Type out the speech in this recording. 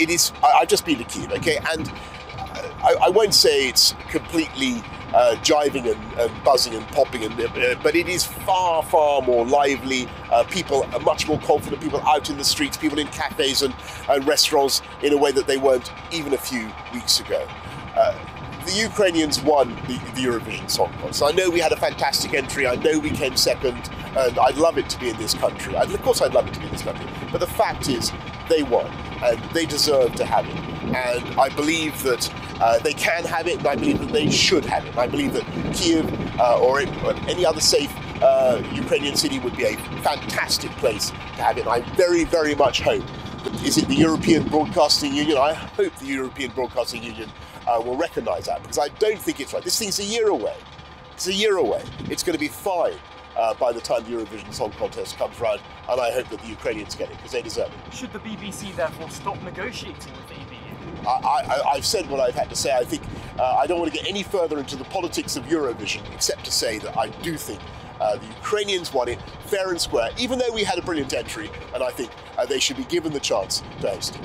it is. I, I've just been to Kiev, okay, and I, I won't say it's completely uh, jiving and, and, buzzing and popping, and, uh, but it is far, far more lively. Uh, people are much more confident. People out in the streets, people in cafes and, and restaurants in a way that they weren't even a few weeks ago. The Ukrainians won the, the, Eurovision Song Contest. I know we had a fantastic entry. I know we came second, and I'd love it to be in this country. I'd, of course, I'd love it to be in this country. But the fact is, they won, and they deserve to have it. And I believe that uh, they can have it, and I believe that they should have it. I believe that Kiev uh, or, any other safe uh, Ukrainian city would be a fantastic place to have it. And I very, very much hope that is it the European Broadcasting Union? I hope the European Broadcasting Union uh, will recognise that because I don't think it's right. This thing's a year away. It's a year away. It's going to be fine. Uh, by the time the Eurovision Song Contest comes round, and I hope that the Ukrainians get it because they deserve it. Should the BBC therefore stop negotiating with the EBU? I, have said what I've had to say. I think uh, I don't want to get any further into the politics of Eurovision, except to say that I do think uh, the Ukrainians won it fair and square, even though we had a brilliant entry, and I think uh, they should be given the chance to host it.